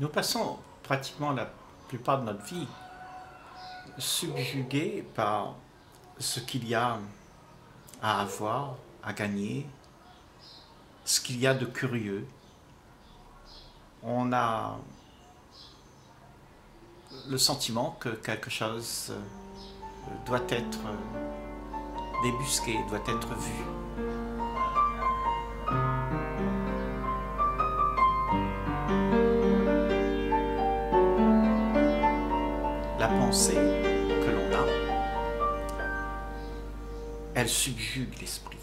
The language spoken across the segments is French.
Nous passons pratiquement la plupart de notre vie subjugués par ce qu'il y a à avoir, à gagner, ce qu'il y a de curieux. On a le sentiment que quelque chose doit être débusqué, doit être vu. Que l'on a, elle subjugue l'esprit.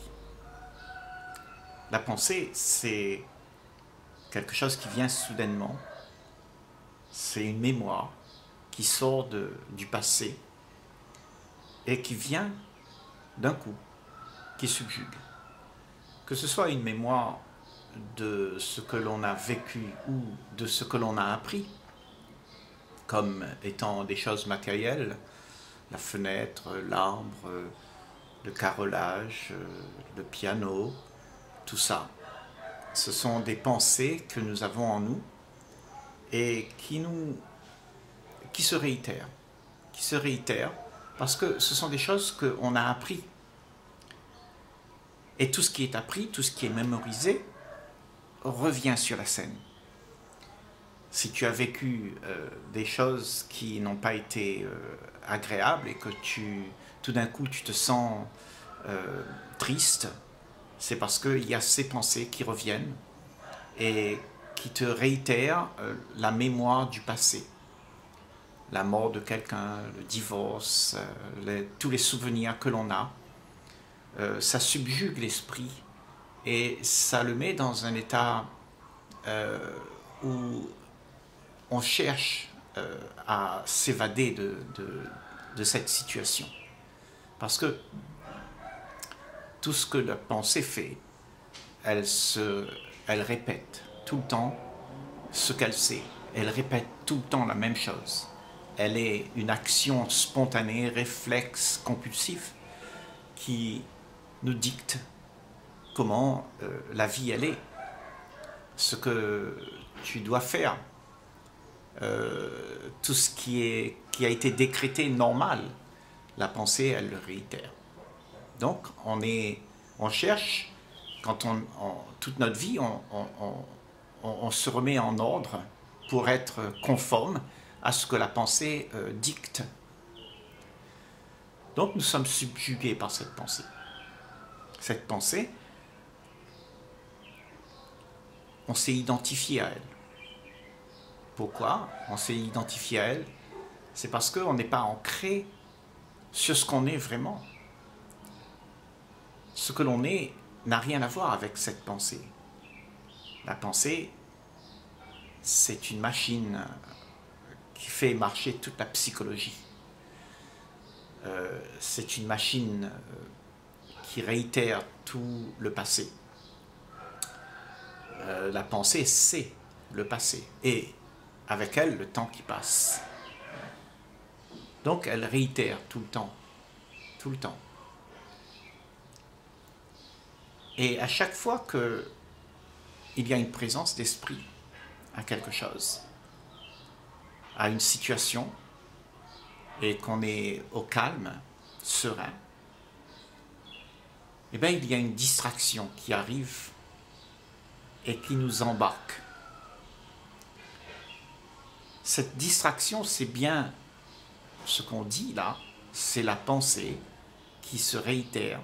La pensée, c'est quelque chose qui vient soudainement, c'est une mémoire qui sort du passé et qui vient d'un coup, qui subjugue. Que ce soit une mémoire de ce que l'on a vécu ou de ce que l'on a appris, comme étant des choses matérielles, la fenêtre, l'arbre, le carrelage, le piano, tout ça. Ce sont des pensées que nous avons en nous et qui nous qui se réitèrent, qui se réitèrent parce que ce sont des choses qu'on a appris. Et tout ce qui est appris, tout ce qui est mémorisé, revient sur la scène. Si tu as vécu euh, des choses qui n'ont pas été euh, agréables et que tu, tout d'un coup, tu te sens euh, triste, c'est parce qu'il y a ces pensées qui reviennent et qui te réitèrent la mémoire du passé. La mort de quelqu'un, le divorce, tous les souvenirs que l'on a, ça subjugue l'esprit et ça le met dans un état où on cherche à s'évader de, de, cette situation. Parce que tout ce que la pensée fait, elle, se, elle répète tout le temps ce qu'elle sait. Elle répète tout le temps la même chose elle est une action spontanée, réflexe, compulsif, qui nous dicte comment euh, la vie elle est, ce que tu dois faire, euh, tout ce qui, est, qui a été décrété normal, la pensée elle le réitère. Donc on, est, on cherche, quand on, toute notre vie, on, se remet en ordre pour être conforme à ce que la pensée euh, dicte. Donc nous sommes subjugués par cette pensée. Cette pensée, on s'est identifié à elle. Pourquoi on s'est identifié à elle C'est parce qu'on n'est pas ancré sur ce qu'on est vraiment. Ce que l'on est n'a rien à voir avec cette pensée. La pensée, c'est une machine qui fait marcher toute la psychologie. Euh, c'est une machine euh, qui réitère tout le passé. Euh, la pensée, c'est le passé, et avec elle, le temps qui passe. Donc elle réitère tout le temps, tout le temps. Et à chaque fois que il y a une présence d'esprit à quelque chose, à une situation et qu'on est au calme, serein, eh bien, il y a une distraction qui arrive et qui nous embarque. Cette distraction, c'est bien ce qu'on dit là, c'est la pensée qui se réitère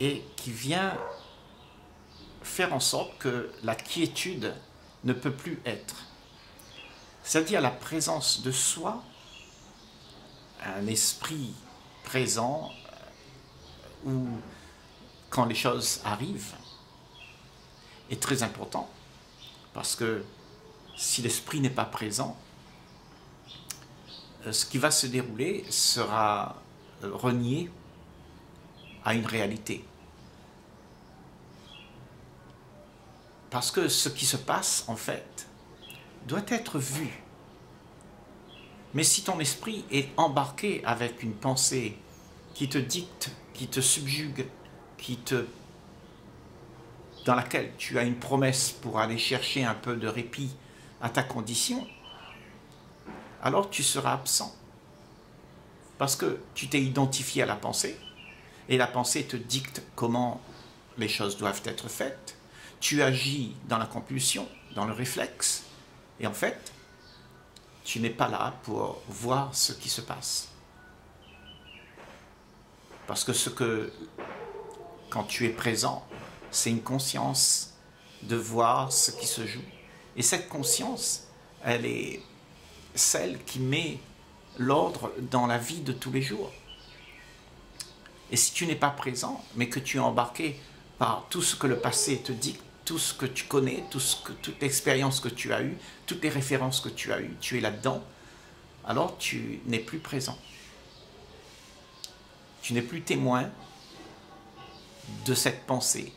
et qui vient faire en sorte que la quiétude ne peut plus être c'est-à-dire la présence de soi, un esprit présent euh, où, quand les choses arrivent, est très important. Parce que si l'esprit n'est pas présent, euh, ce qui va se dérouler sera euh, renié à une réalité. Parce que ce qui se passe, en fait, doit être vu. Mais si ton esprit est embarqué avec une pensée qui te dicte, qui te subjugue, qui te dans laquelle tu as une promesse pour aller chercher un peu de répit, à ta condition, alors tu seras absent. Parce que tu t'es identifié à la pensée, et la pensée te dicte comment les choses doivent être faites. Tu agis dans la compulsion, dans le réflexe, et en fait, tu n'es pas là pour voir ce qui se passe. Parce que ce que, quand tu es présent, c'est une conscience de voir ce qui se joue. Et cette conscience, elle est celle qui met l'ordre dans la vie de tous les jours. Et si tu n'es pas présent, mais que tu es embarqué par tout ce que le passé te dit, tout ce que tu connais, toute l'expérience que tu as eue, toutes les références que tu as eues, tu es là-dedans, alors tu n'es plus présent. Tu n'es plus témoin de cette pensée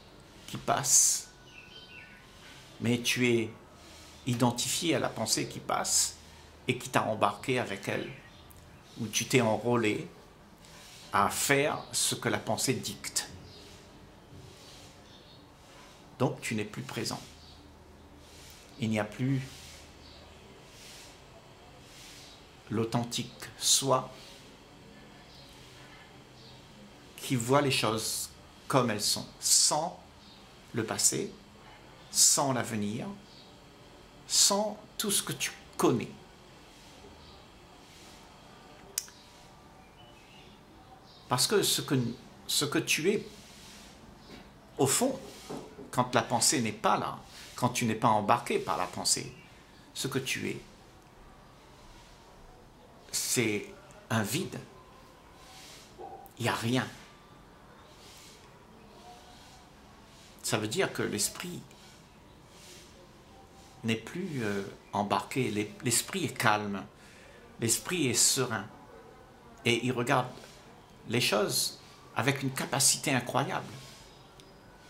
qui passe, mais tu es identifié à la pensée qui passe et qui t'a embarqué avec elle, ou tu t'es enrôlé à faire ce que la pensée dicte. Donc tu n'es plus présent. Il n'y a plus l'authentique soi qui voit les choses comme elles sont, sans le passé, sans l'avenir, sans tout ce que tu connais. Parce que ce que, tu es, au fond, quand la pensée n'est pas là, quand tu n'es pas embarqué par la pensée, ce que tu es, c'est un vide. Il n'y a rien. Ça veut dire que l'esprit n'est plus euh, embarqué, l'esprit est calme, l'esprit est serein. Et il regarde les choses avec une capacité incroyable.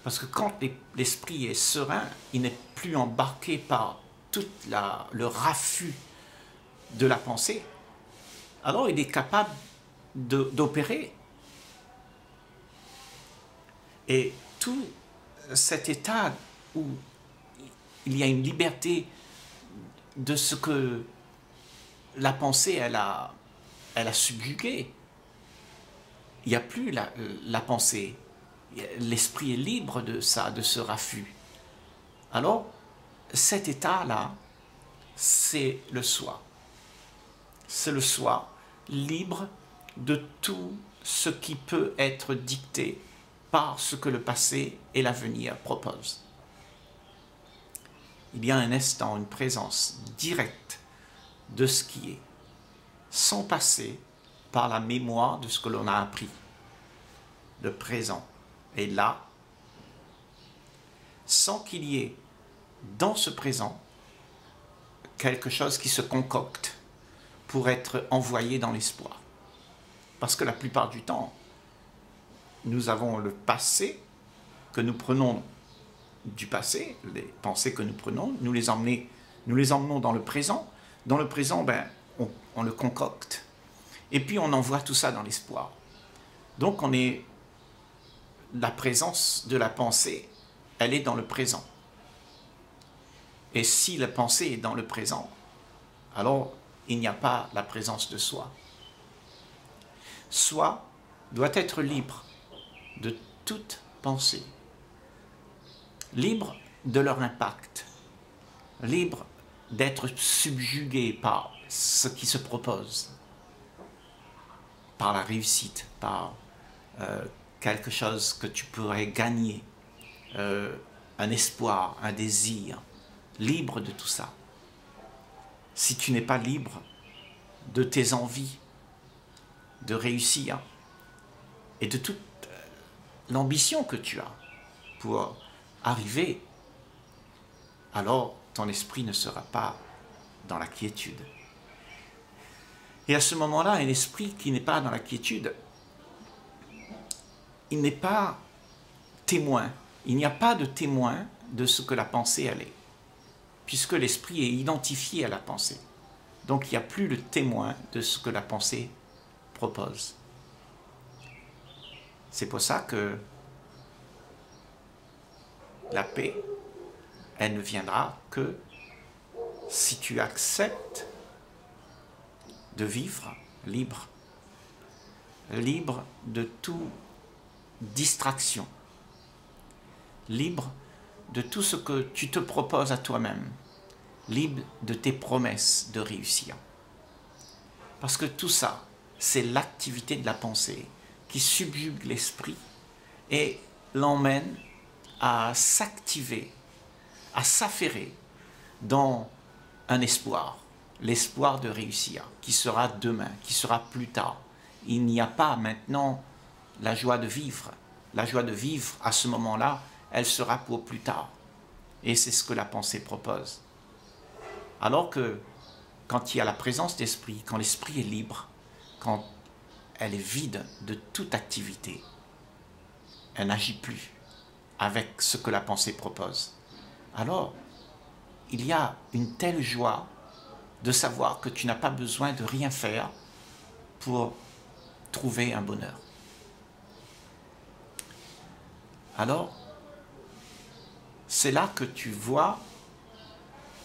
Parce que quand l'esprit est serein, il n'est plus embarqué par tout le raffut de la pensée. Alors il est capable d'opérer. Et tout cet état où il y a une liberté de ce que la pensée, elle a, elle a subjugué. Il n'y a plus la, la pensée. L'esprit est libre de ça, de ce raffut. Alors, cet état-là, c'est le soi. C'est le soi libre de tout ce qui peut être dicté par ce que le passé et l'avenir proposent il y a un instant, une présence directe de ce qui est, sans passer par la mémoire de ce que l'on a appris. Le présent est là, sans qu'il y ait dans ce présent quelque chose qui se concocte pour être envoyé dans l'espoir. Parce que la plupart du temps, nous avons le passé que nous prenons du passé, les pensées que nous prenons, nous les, nous les emmenons dans le présent. Dans le présent, ben, on, le concocte. Et puis on envoie tout ça dans l'espoir. Donc on est... La présence de la pensée, elle est dans le présent. Et si la pensée est dans le présent, alors il n'y a pas la présence de soi. Soi doit être libre de toute pensée libres de leur impact, libres d'être subjugués par ce qui se propose, par la réussite, par euh, quelque chose que tu pourrais gagner, euh, un espoir, un désir, libre de tout ça. Si tu n'es pas libre de tes envies, de réussir, et de toute euh, l'ambition que tu as pour arriver, alors ton esprit ne sera pas dans la quiétude. Et à ce moment-là, un esprit qui n'est pas dans la quiétude, il n'est pas témoin. Il n'y a pas de témoin de ce que la pensée allait, puisque l'esprit est identifié à la pensée. Donc il n'y a plus le témoin de ce que la pensée propose. C'est pour ça que la paix, elle ne viendra que si tu acceptes de vivre libre, libre de toute distraction, libre de tout ce que tu te proposes à toi-même, libre de tes promesses de réussir. Parce que tout ça, c'est l'activité de la pensée qui subjugue l'esprit et l'emmène à s'activer, à s'affairer dans un espoir, l'espoir de réussir, qui sera demain, qui sera plus tard. Il n'y a pas maintenant la joie de vivre. La joie de vivre, à ce moment-là, elle sera pour plus tard. Et c'est ce que la pensée propose. Alors que quand il y a la présence d'esprit, quand l'esprit est libre, quand elle est vide de toute activité, elle n'agit plus avec ce que la pensée propose. Alors, il y a une telle joie de savoir que tu n'as pas besoin de rien faire pour trouver un bonheur. Alors, c'est là que tu vois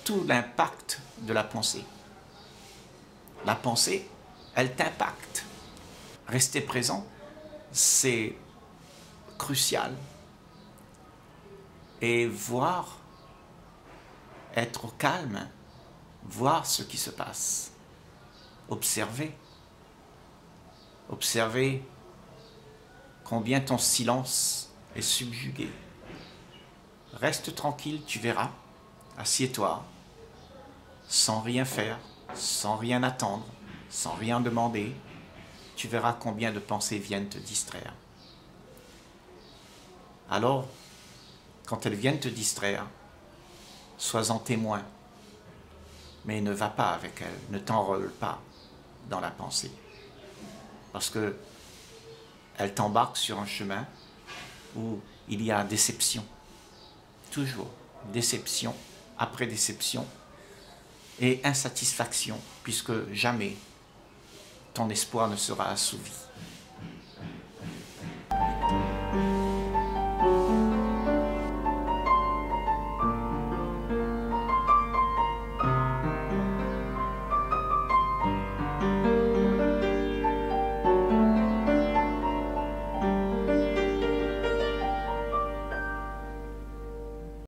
tout l'impact de la pensée. La pensée, elle t'impacte. Rester présent, c'est crucial. Et voir, être au calme, voir ce qui se passe, observer, observer combien ton silence est subjugué. Reste tranquille, tu verras, assieds-toi, sans rien faire, sans rien attendre, sans rien demander, tu verras combien de pensées viennent te distraire. Alors, quand elles viennent te distraire, sois-en témoin, mais ne va pas avec elles, ne t'enrôle pas dans la pensée, parce que elle t'embarque sur un chemin où il y a déception, toujours déception après déception, et insatisfaction, puisque jamais ton espoir ne sera assouvi.